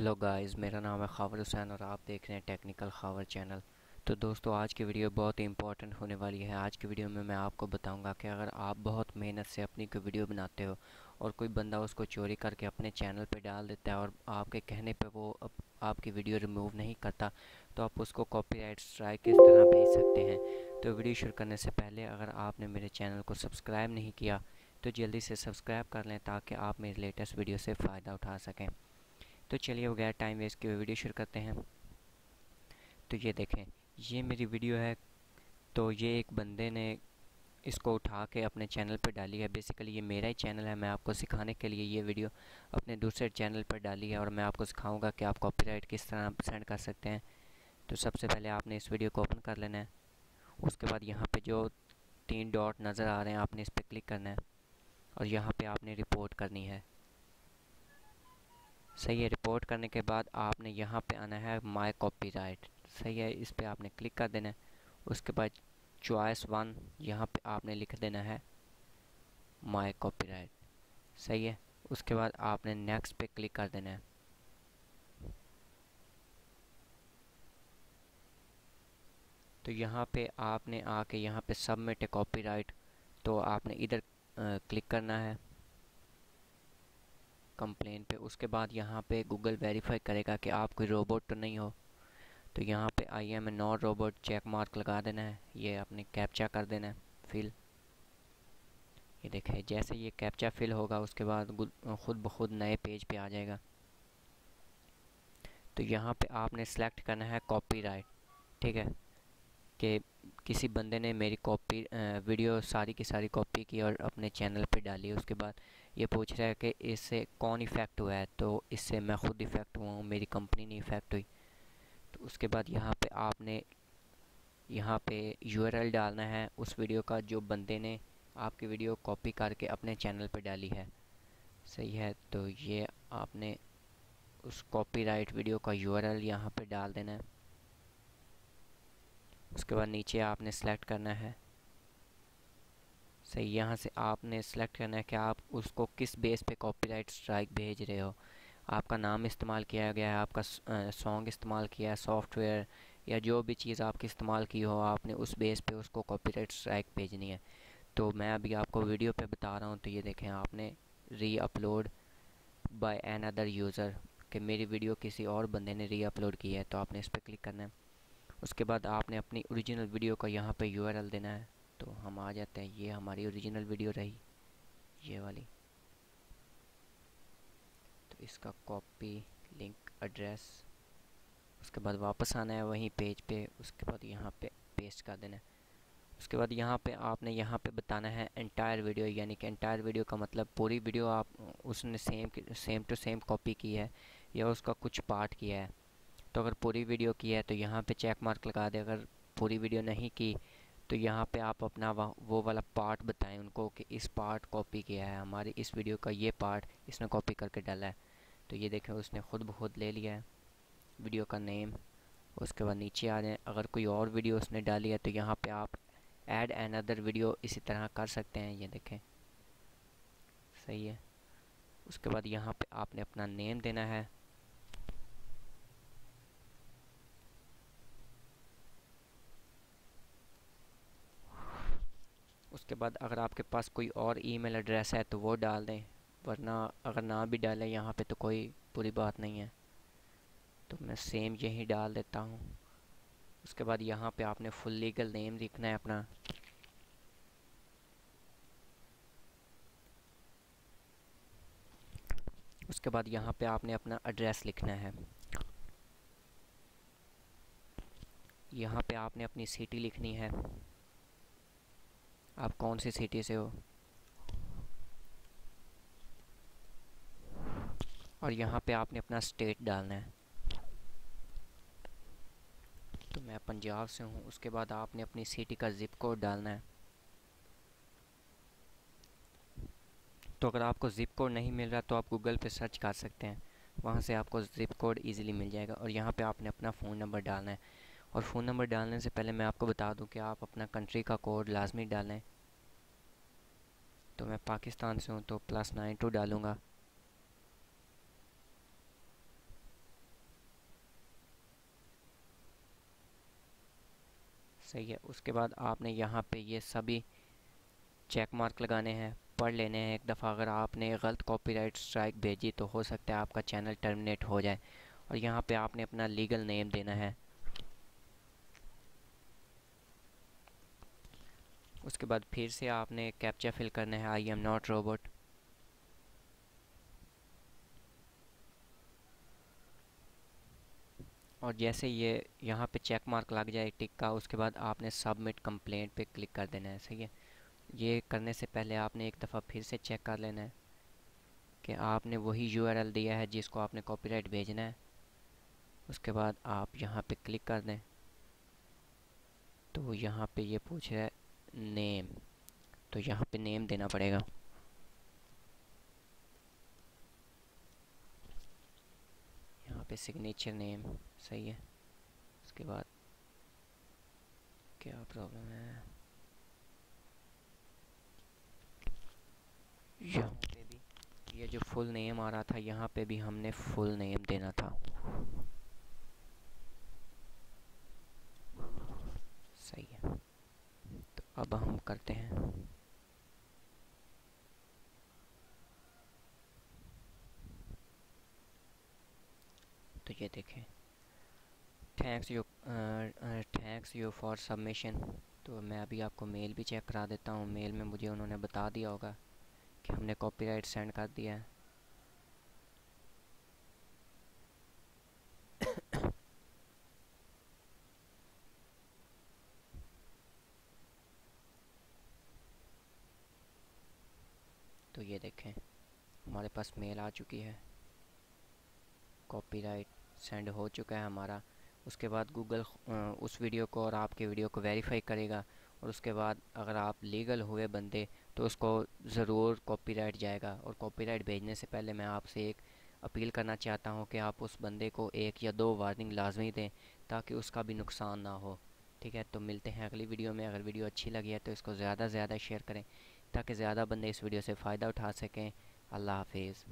Hello guys मेरा नाम है खावर हुसैन और आप देख रहे हैं टेक्निकल खावर चैनल तो दोस्तों, आज की वीडियो बहुत ही इंपॉर्टेंट होने वाली है। आज की वीडियो में मैं आपको बताऊँगा कि अगर आप बहुत मेहनत से अपनी कोई वीडियो बनाते हो और कोई बंदा उसको चोरी करके अपने चैनल पे डाल देता है और आपके कहने पे वो आपकी वीडियो रिमूव नहीं करता तो आप उसको कॉपीराइट स्ट्राइक किस तरह भेज सकते हैं। तो वीडियो शुरू करने से पहले अगर आपने मेरे चैनल को सब्सक्राइब नहीं किया तो जल्दी से सब्सक्राइब कर लें ताकि आप मेरे लेटेस्ट वीडियो से फ़ायदा उठा सकें। तो चलिए बगैर टाइम वेस्ट किए वीडियो शुरू करते हैं। तो ये देखें, ये मेरी वीडियो है तो ये एक बंदे ने इसको उठा के अपने चैनल पर डाली है। बेसिकली ये मेरा ही चैनल है, मैं आपको सिखाने के लिए ये वीडियो अपने दूसरे चैनल पर डाली है और मैं आपको सिखाऊँगा कि आप कॉपीराइट किस तरह सेंड कर सकते हैं। तो सबसे पहले आपने इस वीडियो को ओपन कर लेना है। उसके बाद यहाँ पे जो तीन डॉट नज़र आ रहे हैं, आपने इस पर क्लिक करना है और यहाँ पे आपने रिपोर्ट करनी है। सही है रिपोर्ट करने के बाद आपने यहाँ पे आना है माय कॉपीराइट सही है, इस पर आपने क्लिक कर देना है। उसके बाद चॉइस वन यहाँ पे आपने लिख देना है माय कॉपीराइट सही है, उसके बाद आपने नेक्स्ट पे क्लिक कर देना है। तो यहाँ पे आपने आके यहाँ पे सबमिट कॉपीराइट तो आपने इधर क्लिक करना है। कंप्लेन पे, उसके बाद यहाँ पे गूगल वेरीफाई करेगा कि आप कोई रोबोट तो नहीं हो। तो यहाँ पे I am non robot check mark लगा देना है, ये आपने कैप्चा कर देना है फिल ये देखें, जैसे ये कैप्चा फिल होगा, उसके बाद ख़ुद ब खुद नए पेज पे आ जाएगा। तो यहाँ पे आपने सेलेक्ट करना है कॉपीराइट ठीक है? कि किसी बंदे ने मेरी कॉपी वीडियो सारी की सारी कॉपी की और अपने चैनल पे डाली, उसके बाद ये पूछ रहा है कि इससे कौन इफ़ेक्ट हुआ है? तो इससे मैं ख़ुद इफ़ेक्ट हुआ हूँ, मेरी कंपनी नहीं इफ़ेक्ट हुई। तो उसके बाद यहाँ पे आपने, यहाँ पे यू डालना है उस वीडियो का जो बंदे ने आपकी वीडियो कॉपी करके अपने चैनल पर डाली है। सही है? तो ये आपने उस कॉपीराइट वीडियो का यू आर यहाँ पर डाल देना है। उसके बाद नीचे आपने सेलेक्ट करना है। सही, यहाँ से आपने सेलेक्ट करना है कि आप उसको किस बेस पे कॉपीराइट स्ट्राइक भेज रहे हो। आपका नाम इस्तेमाल किया गया है, आपका सॉन्ग इस्तेमाल किया है सॉफ्टवेयर या जो भी चीज़ आपकी इस्तेमाल की हो, आपने उस बेस पे उसको कॉपीराइट स्ट्राइक भेजनी है। तो मैं अभी आपको वीडियो पे बता रहा हूँ तो ये देखें, आपने re upload by another user कि मेरी वीडियो किसी और बंदे ने री अपलोड की है तो आपने इस पर क्लिक करना है। उसके बाद आपने अपनी ओरिजिनल वीडियो का यहाँ पे यू देना है। तो हम आ जाते हैं। ये हमारी ओरिजिनल वीडियो रही, ये वाली। तो इसका कॉपी लिंक एड्रेस उसके बाद वापस आना है वहीं पेज पे। उसके बाद यहाँ पे पेस्ट कर देना है। उसके बाद यहाँ पे आपने यहाँ पे बताना है एंटायर वीडियो यानी कि एंटायर वीडियो का मतलब पूरी वीडियो आप उसने same same to same copy की है या उसका कुछ पार्ट किया है। तो अगर पूरी वीडियो की है तो यहाँ पे चेक मार्क लगा दे। अगर पूरी वीडियो नहीं की तो यहाँ पे आप अपना वो वाला पार्ट बताएँ उनको कि इस पार्ट कॉपी किया है। हमारी इस वीडियो का ये पार्ट इसने कॉपी करके डाला है। तो ये देखें, उसने ख़ुद ब खुद ले लिया है वीडियो का नेम उसके बाद नीचे आ जाए। अगर कोई और वीडियो उसने डाली है तो यहाँ पे आप ऐड एन अदर वीडियो इसी तरह कर सकते हैं। ये देखें, सही है। उसके बाद यहाँ पे आपने अपना नेम देना है। उसके बाद अगर आपके पास कोई और ईमेल एड्रेस है तो वो डाल दें, वरना अगर ना भी डालें यहाँ पे तो कोई बुरी बात नहीं है। तो मैं सेम यही डाल देता हूँ। उसके बाद यहाँ पे आपने फुल लीगल नेम लिखना है अपना। उसके बाद यहाँ पे आपने अपना एड्रेस लिखना है। यहाँ पे आपने अपनी सिटी लिखनी है। आप कौन सी सिटी से हो? और यहाँ पे आपने अपना स्टेट डालना है। तो मैं पंजाब से हूँ, उसके बाद आपने अपनी सिटी का ज़िप कोड डालना है। तो अगर आपको ज़िप कोड नहीं मिल रहा तो आप गूगल पे सर्च कर सकते हैं। वहाँ से आपको ज़िप कोड इजीली मिल जाएगा और यहाँ पे आपने अपना फ़ोन नंबर डालना है। और फ़ोन नंबर डालने से पहले मैं आपको बता दूँ कि आप अपना कंट्री का कोड लाजमी डालें। तो मैं पाकिस्तान से हूँ तो प्लस नाइन टू डालूँगा। सही है। उसके बाद आपने यहाँ पे ये सभी चेक मार्क लगाने हैं, पढ़ लेने हैं। एक दफ़ा अगर आपने गलत कॉपीराइट स्ट्राइक भेजी तो हो सकता है आपका चैनल टर्मिनेट हो जाए। और यहाँ पे आपने अपना लीगल नेम देना है। उसके बाद फिर से आपने कैप्चा फिल करना है आई एम नॉट रोबोट और जैसे ये यहाँ पे चेक मार्क लग जाए टिक का, उसके बाद आपने सबमिट कंप्लेंट पे क्लिक कर देना है, सही है? ये करने से पहले आपने एक दफ़ा फिर से चेक कर लेना है कि आपने वही यू दिया है जिसको आपने कॉपीराइट भेजना है। उसके बाद आप यहाँ पे क्लिक कर दें। तो यहाँ पे ये पूछ रहा है नेम तो यहाँ पे नेम देना पड़ेगा। यहाँ पे सिग्नेचर नेम सही है। उसके बाद क्या प्रॉब्लम है? यहाँ पे भी ये जो फुल नेम आ रहा था, यहाँ पे भी हमने फुल नेम देना था। सही है। अब हम करते हैं। तो ये देखें। Thanks you thanks you for submission तो मैं अभी आपको मेल भी चेक करा देता हूँ। मेल में मुझे उन्होंने बता दिया होगा कि हमने कॉपीराइट सेंड कर दिया है तो ये देखें हमारे पास मेल आ चुकी है। कॉपीराइट सेंड हो चुका है हमारा। उसके बाद गूगल उस वीडियो को और आपके वीडियो को वेरीफाई करेगा। और उसके बाद अगर आप लीगल हुए बंदे तो उसको ज़रूर कॉपीराइट जाएगा। और कॉपीराइट भेजने से पहले मैं आपसे एक अपील करना चाहता हूँ कि आप उस बंदे को एक या दो वार्निंग लाजमी दें, ताकि उसका भी नुकसान ना हो। ठीक है? तो मिलते हैं अगली वीडियो में। अगर वीडियो अच्छी लगी है तो इसको ज़्यादा से ज़्यादा शेयर करें, ताकि ज़्यादा बंदे इस वीडियो से फ़ायदा उठा सकें। Allah these.